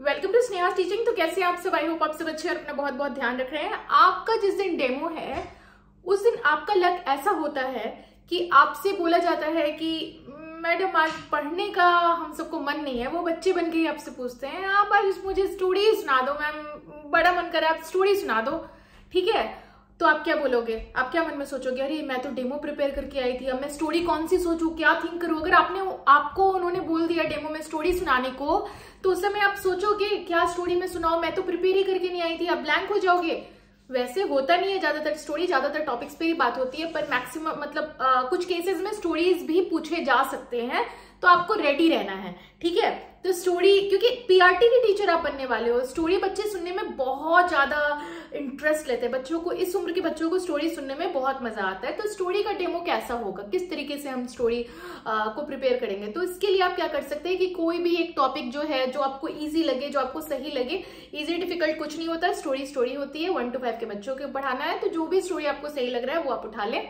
Welcome to Sneha teaching तो कैसे आप सब? आई होप आप सब अच्छे और अपना बहुत बहुत ध्यान रख रहे हैं। आपका जिस दिन डेमो है, उस दिन आपका लक ऐसा होता है कि आपसे बोला जाता है कि, मैडम, आज पढ़ने का हम सबको मन नहीं है। वो बच्चे बन के ही आपसे पूछते हैं आप आज मुझे स्टोरी सुना दो, मैम, बड़ा मन करे आप स्टोरी सुना दो। ठीक है? तो आप क्या बोलोगे? आप क्या मन में सोचोगे अरे मैं तो डेमो प्रिपेयर करके आई थी अब मैं स्टोरी कौन सी सोचू? क्या थिंक करूँ? अगर आपने आपको उन्होंने बोल दिया डेमो में स्टोरी सुनाने को तो उस समय आप सोचोगे क्या स्टोरी में सुनाओ मैं तो प्रिपेयर ही करके नहीं आई थी आप ब्लैंक हो जाओगे. वैसे होता नहीं है ज़्यादातर स्टोरी ज़्यादातर टॉपिक्स पे ही बात होती है पर मैक्सिमम मतलब आ, कुछ केसेस में स्टोरीज भी पूछे जा सकते हैं। तो आपको रेडी रहना है ठीक है? तो स्टोरी क्योंकि पीआरटी के टीचर आप बनने वाले हो स्टोरी बच्चे सुनने में बहुत ज़्यादा इंटरेस्ट लेते हैं। बच्चों को इस उम्र के बच्चों को स्टोरी सुनने में बहुत मज़ा आता है। तो स्टोरी का डेमो कैसा होगा? किस तरीके से हम स्टोरी आ, को प्रिपेयर करेंगे? तो इसके लिए आप क्या कर सकते हैं कि कोई भी एक टॉपिक जो है जो आपको ईजी लगे जो आपको सही लगे ईजी डिफ़िकल्ट कुछ नहीं होता स्टोरी स्टोरी होती है वन टू फाइव के बच्चों को पढ़ाना है। तो जो भी स्टोरी आपको सही लग रहा है वो आप उठा लें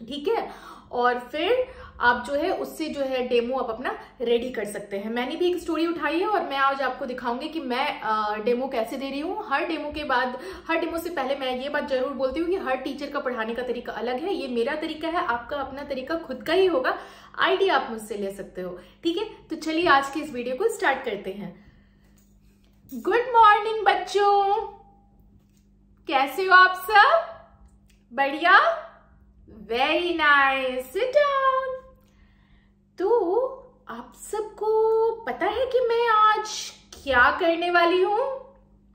ठीक है? और फिर आप जो है, उससे जो है डेमो आप अपना रेडी कर सकते हैं। मैंने भी एक स्टोरी उठाई है और मैं आज आपको दिखाऊँगी कि मैं डेमो कैसे दे रही हूँ। हर डेमो के बाद, हर डेमो से पहले मैं ये बात ज़रूर बोलती हूँ कि हर टीचर का पढ़ाने का तरीका अलग है। ये मेरा तरीका है, आपका अपना तरीका खुद का ही होगा। आइडिया आप मुझसे ले सकते हो। ठीक है? तो चलिए आज की इस वीडियो को स्टार्ट करते हैं। गुड मॉर्निंग बच्चों! कैसे हो आप सब? बढ़िया? वेरी नाइस सिट डाउन तो आप सबको पता है कि मैं आज क्या करने वाली हूँ?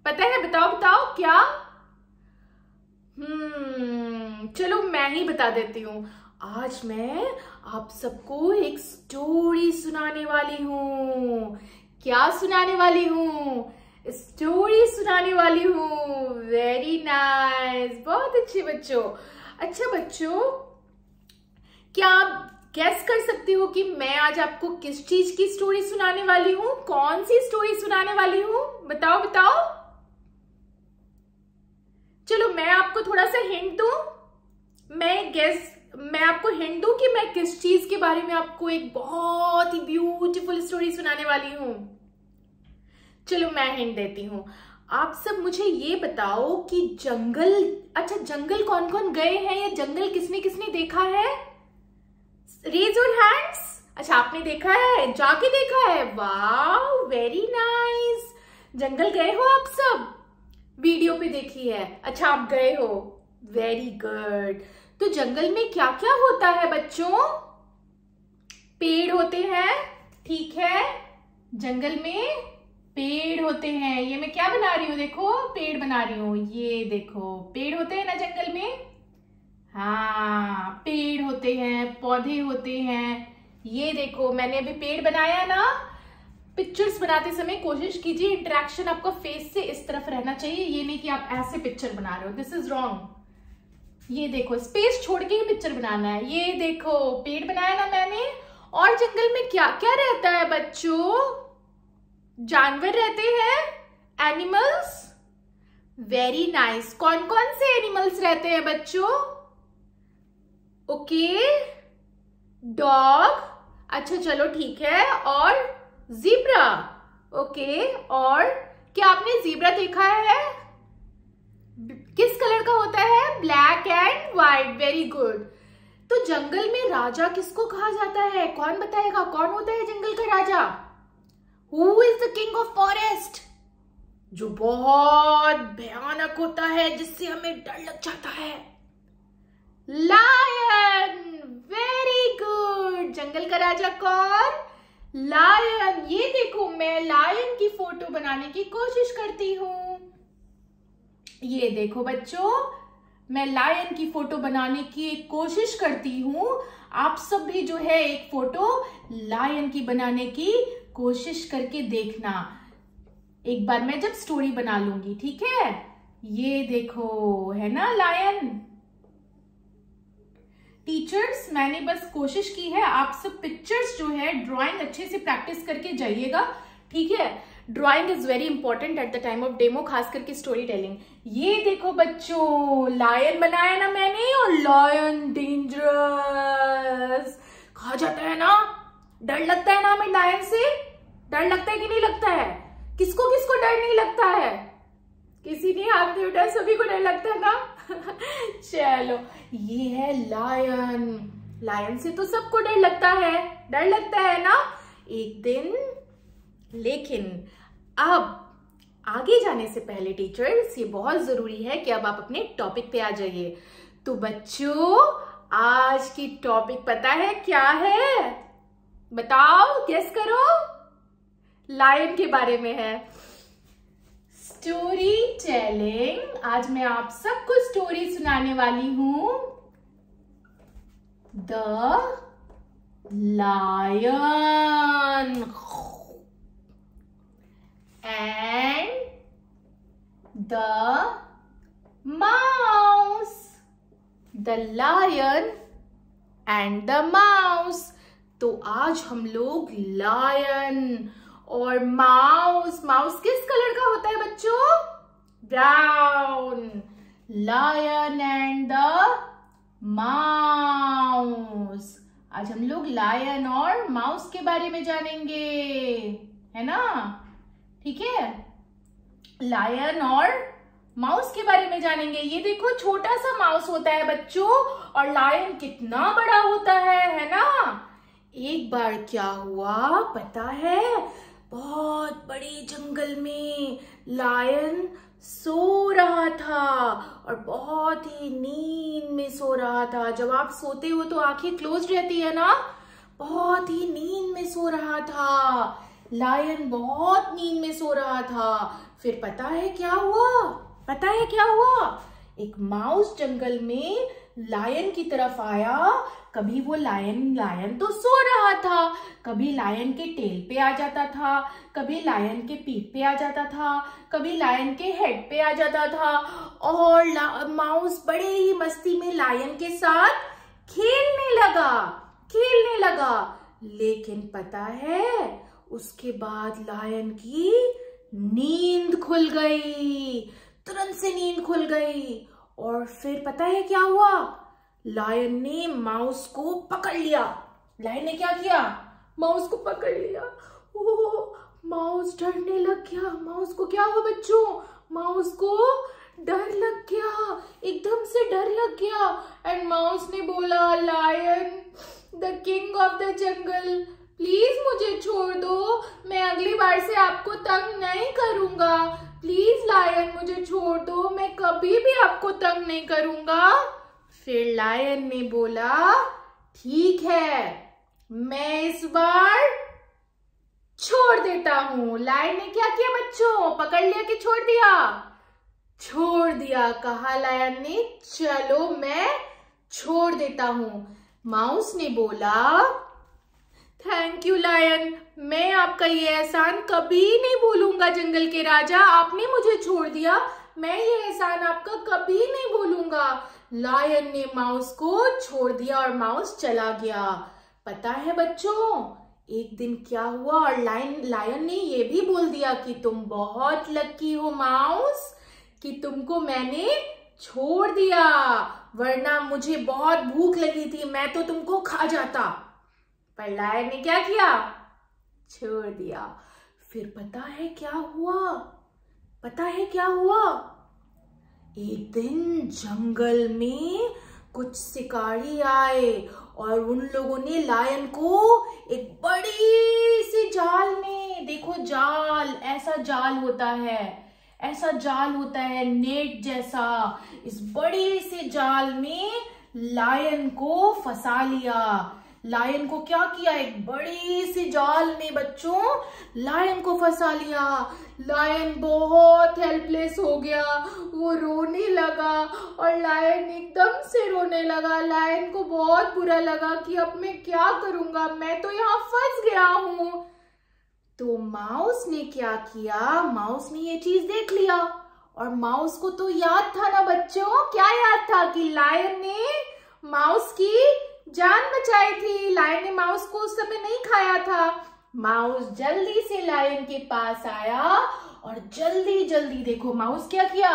पता है? बताओ बताओ, क्या? हम्म चलो मैं ही बता देती हूँ। आज मैं आप सबको एक स्टोरी सुनाने वाली हूँ। क्या सुनाने वाली हूँ? स्टोरी सुनाने वाली हूँ। वेरी नाइस बहुत अच्छे बच्चों। अच्छा बच्चों, क्या आप गैस कर सकती हो कि मैं आज आपको किस चीज़ की स्टोरी सुनाने वाली हूँ? कौन सी स्टोरी सुनाने वाली हूँ? बताओ बताओ। चलो, मैं आपको थोड़ा सा हिंट दू। मैं गेस मैं आपको हिंट दू कि मैं किस चीज़ के बारे में आपको एक बहुत ही ब्यूटीफुल स्टोरी सुनाने वाली हूँ। चलो, मैं हिंट देती हूँ। आप सब मुझे ये बताओ कि जंगल अच्छा जंगल कौन कौन गए हैं या जंगल किसने किसने देखा है? रेज योर हैंड्स अच्छा आपने देखा है? जाके देखा है? वाओ वेरी नाइस जंगल गए हो आप सब? वीडियो पे देखी है। अच्छा आप गए हो। वेरी गुड तो जंगल में क्या क्या होता है बच्चों? पेड़ होते हैं, ठीक है? जंगल में पेड़ होते हैं। ये मैं क्या बना रही हूँ? देखो, पेड़ बना रही हूँ। ये देखो, पेड़ होते हैं ना जंगल में? हाँ पेड़ होते हैं, पौधे होते हैं। ये देखो, मैंने अभी पेड़ बनाया ना। पिक्चर्स बनाते समय कोशिश कीजिए इंटरेक्शन आपका फेस से इस तरफ़ रहना चाहिए। ये नहीं कि आप ऐसे पिक्चर बना रहे हो। दिस इज़ रॉन्ग ये देखो स्पेस छोड़ के ही पिक्चर बनाना है। ये देखो, पेड़ बनाया ना मैंने। और जंगल में क्या क्या रहता है बच्चों? जानवर रहते हैं? एनिमल्स वेरी नाइस कौन कौन से एनिमल्स रहते हैं बच्चों? ओके? डॉग? अच्छा चलो ठीक है। और जीब्रा? ओके, और क्या आपने जीब्रा देखा है? किस कलर का होता है? Black and white very good. तो जंगल में राजा किसको कहा जाता है? कौन बताएगा? कौन होता है जंगल का राजा? Who is the king of forest जो बहुत भयानक होता है, जिससे हमें डर लग जाता है। लायन वेरी गुड जंगल का राजा कौन? लायन ये देखो, मैं लायन की फ़ोटो बनाने की कोशिश करती हूँ। ये देखो बच्चों, मैं लायन की फ़ोटो बनाने की एक कोशिश करती हूँ। आप सब भी जो है एक फ़ोटो लायन की बनाने की कोशिश करके देखना। एक बार मैं जब स्टोरी बना लूँगी, ठीक है? ये देखो, है ना लायन टीचर्स मैंने बस कोशिश की है, आप सब पिक्चर्स जो है ड्राइंग अच्छे से प्रैक्टिस करके जाइएगा। ठीक है? Drawing is very important at the time of demo खास करके स्टोरी टेलिंग ये देखो बच्चों लायन बनाया ना मैंने, और लायन डेंजरस खा जाता है ना? डर लगता है ना हमें लायन से? डर लगता है कि नहीं लगता है? किसको किसको डर नहीं लगता है? किसी ने हाथ नहीं उठाया सभी को डर लगता है ना? चलो, ये है लायन लायन से तो सबको डर लगता है। डर लगता है ना? एक दिन, लेकिन अब आगे जाने से पहले टीचर्स ये बहुत ज़रूरी है कि अब आप अपने टॉपिक पे आ जाइए। तो बच्चों, आज की टॉपिक पता है क्या है? बताओ गेस करो। लायन के बारे में है। स्टोरी टेलिंग आज मैं आप सबको स्टोरी सुनाने वाली हूँ। The lion and the mouse the lion and the mouse तो आज हम लोग लायन और माउस माउस किस कलर का होता है बच्चों? Brown. Lion and the mouse आज हम लोग लायन और माउस के बारे में जानेंगे। है ना? ठीक है? लायन और माउस के बारे में जानेंगे। ये देखो, छोटा सा माउस होता है बच्चों, और लायन कितना बड़ा होता है है ना? एक बार क्या हुआ, पता है? बहुत बड़े जंगल में लायन सो रहा था और बहुत ही नींद में सो रहा था। जब आप सोते हो तो आँखें क्लोज रहती है ना? बहुत ही नींद में सो रहा था। लायन बहुत नींद में सो रहा था। फिर पता है क्या हुआ? पता है क्या हुआ? एक माउस जंगल में लायन की तरफ़ आया कभी वो लायन लायन तो सो रहा था। कभी लायन के टेल पे आ जाता था। कभी लायन के पीठ पे आ जाता था। कभी लायन के हेड पे आ जाता था। और माउस बड़े ही मस्ती में लायन के साथ खेलने लगा खेलने लगा। लेकिन पता है, उसके बाद लायन की नींद खुल गई। तुरंत से नींद खुल गई। और फिर पता है क्या हुआ? लायन ने माउस को पकड़ लिया। लायन ने क्या किया? माउस को पकड़ लिया। ओ माउस डरने लग गया। माउस को क्या हुआ बच्चों? माउस को डर लग गया। एकदम से डर लग गया। एंड माउस ने बोला lion the king of the jungle please मुझे छोड़ दो। मैं अगली बार से आपको तंग नहीं करूँगा। प्लीज़ लायन मुझे छोड़ दो। मैं कभी भी आपको तंग नहीं करूँगा। फिर लायन ने बोला, ठीक है, मैं इस बार छोड़ देता हूँ। लायन ने क्या किया बच्चों? पकड़ लिया कि छोड़ दिया? छोड़ दिया, कहा लायन ने। चलो, मैं छोड़ देता हूँ। माउस ने बोला थैंक यू लायन मैं आपका ये एहसान कभी नहीं भूलूँगा, जंगल के राजा। आपने मुझे छोड़ दिया। मैं ये एहसान आपका कभी नहीं भूलूँगा। लायन ने माउस को छोड़ दिया और माउस चला गया। पता है बच्चों, एक दिन क्या हुआ और लायन लायन ने ये भी बोल दिया कि तुम बहुत लकी हो माउस कि तुमको मैंने छोड़ दिया, वरना मुझे बहुत भूख लगी थी, मैं तो तुमको खा जाता। पर लायन ने क्या किया? छोड़ दिया। फिर पता है क्या हुआ? पता है क्या हुआ? एक दिन जंगल में कुछ शिकारी आए और उन लोगों ने लायन को एक बड़ी सी जाल में, देखो जाल, ऐसा जाल होता है, ऐसा जाल होता है नेट जैसा। इस बड़ी सी जाल में लायन को फंसा लिया। लायन को क्या किया? एक बड़ी सी जाल में बच्चों लायन को फंसा लिया। लायन बहुत हेल्पलेस हो गया। वो रोने लगा और लायन एकदम से रोने लगा। लायन को बहुत बुरा लगा कि अब मैं क्या करूँगा? मैं तो यहाँ फंस गया हूँ। तो माउस ने क्या किया? माउस ने ये चीज़ देख लिया। और माउस को तो याद था ना बच्चों? क्या याद था कि लायन ने माउस की जान बचाई थी। लायन ने माउस को उस समय नहीं खाया था। माउस जल्दी से लायन के पास आया और जल्दी जल्दी देखो माउस क्या किया।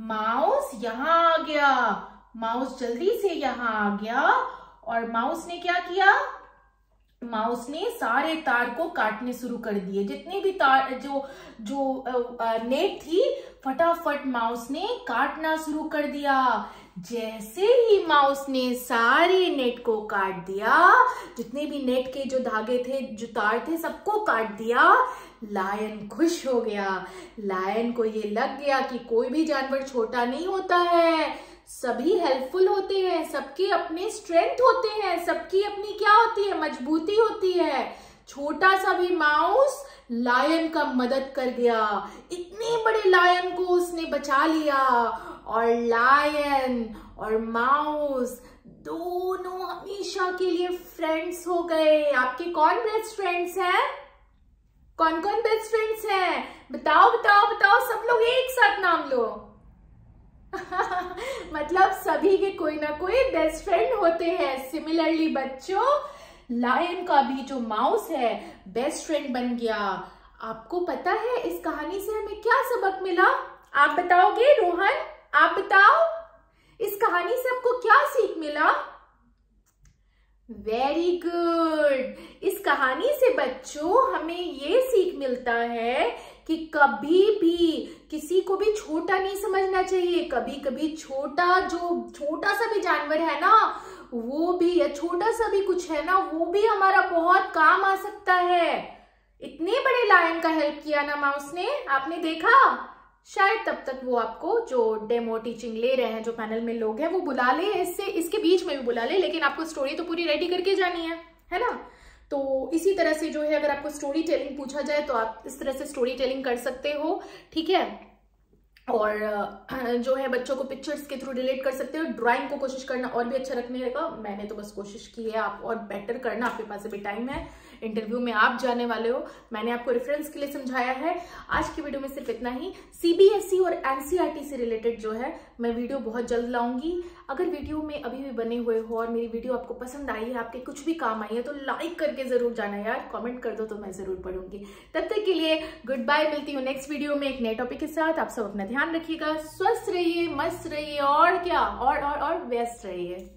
माउस यहाँ आ गया। माउस जल्दी से यहाँ आ गया और माउस ने क्या किया? माउस ने सारे तार को काटने शुरू कर दिए। जितने भी तार, जो जो नेट थी, फटाफट माउस ने काटना शुरू कर दिया। जैसे ही माउस ने सारे नेट को काट दिया, जितने भी नेट के जो धागे थे, जो तार थे, सबको काट दिया, लायन खुश हो गया। लायन को ये लग गया कि कोई भी जानवर छोटा नहीं होता है। सभी हेल्पफुल होते हैं, सबके अपने स्ट्रेंथ होते हैं, सबकी अपनी क्या होती है? मजबूती होती है। छोटा सा भी माउस लायन का मदद कर गया। इतने बड़े लायन को उसने बचा लिया। और लायन और माउस दोनों हमेशा के लिए फ्रेंड्स हो गए। आपके कौन बेस्ट फ्रेंड्स हैं? कौन कौन बेस्ट फ्रेंड्स हैं? बताओ बताओ बताओ, सब लोग एक साथ नाम लो। मतलब सभी के कोई ना कोई बेस्ट फ्रेंड होते हैं। सिमिलरली बच्चों लायन का भी जो माउस है बेस्ट फ्रेंड बन गया। आपको पता है, इस कहानी से हमें क्या सबक मिला? आप बताओगे, रोहन? आप बताओ। इस कहानी से आपको क्या सीख मिला? वेरी गुड इस कहानी से बच्चों, हमें ये सीख मिलता है कि कभी भी किसी को भी छोटा नहीं समझना चाहिए। कभी कभी छोटा जो, छोटा सा भी जानवर है ना, वो भी या छोटा सा भी कुछ है ना, वो भी हमारा बहुत काम आ सकता है। इतने बड़े लायन का हेल्प किया ना माउस ने आपने देखा? शायद तब तक वो आपको जो डेमो टीचिंग ले रहे हैं, जो पैनल में लोग हैं, वो बुला ले। इससे, इसके बीच में भी बुला ले, लेकिन आपको स्टोरी तो पूरी रेडी करके जानी है है ना? तो इसी तरह से जो है, अगर आपको स्टोरी टेलिंग पूछा जाए तो आप इस तरह से स्टोरी टेलिंग कर सकते हो, ठीक है? और जो है, बच्चों को पिक्चर्स के थ्रू रिलेट कर सकते हो ड्राइंग को कोशिश करना और भी अच्छा रखने का मैंने तो बस कोशिश की है, आप और बेटर करना, आपके पास अभी टाइम है। इंटरव्यू में आप जाने वाले हो मैंने आपको रेफरेंस के लिए समझाया है। आज की वीडियो में सिर्फ़ इतना ही। सीबीएसई e और एनसीईआरटी से रिलेटेड जो है मैं वीडियो बहुत जल्द लाऊँगी। अगर वीडियो में अभी भी बने हुए हो और मेरी वीडियो आपको पसंद आई है आपके कुछ भी काम आई है तो लाइक करके ज़रूर जाना यार। कॉमेंट कर दो तो मैं ज़रूर पढ़ूँगी। तब तक के लिए गुड बाय मिलती हूँ नेक्स्ट वीडियो में एक नए टॉपिक के साथ। आप सब अपना ध्यान रखिएगा स्वस्थ रहिए मस्त रहिए और क्या? और और, और व्यस्त रहिए।